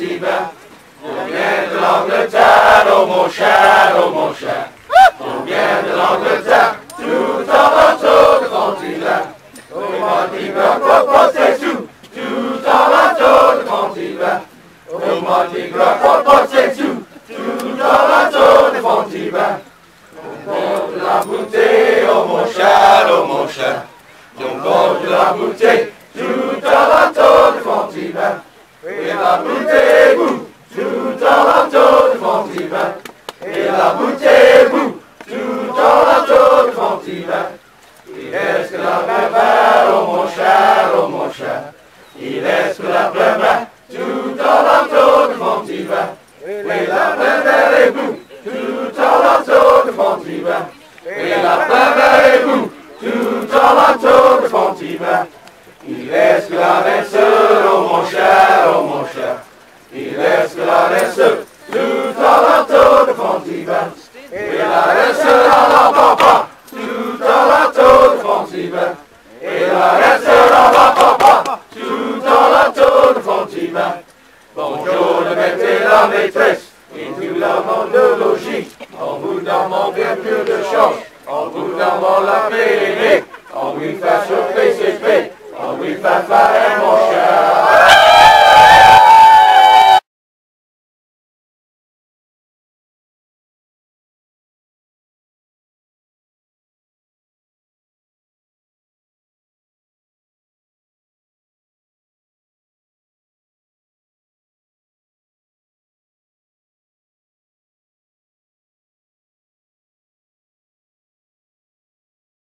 Zanzibar. On vient de l'Angleterre, oh mon cher, oh mon cher. On vient de l'Angleterre, tout en bateau de continent. Au Zanzibar, faut penser sous, tout en bateau de continent. Au Zanzibar, faut penser sous, tout en bateau de continent. On de la bouteille, oh mon cher, oh mon cher. On de la bouteille, tout en bateau de continent la bouteille boue, tout en l'entour de mon petit vin. Et la bouteille boue, tout en l'entour de. Il est ce que la première, oh mon cher, oh mon cher. Il est ce que la première. Il esclarece, oh mon cher, oh mon cher, il esclarece tout à la tour de Fontivert. Il arrêtera la papa, tout à la tour de Fontivert. Il arrêtera la papa, tout à la tour de Fontivert. Bonjour, le maître et la maîtresse, et tout l'amant de logis, en vous donnant bien plus de chance, en vous donnant la paix, en vous façon papa est.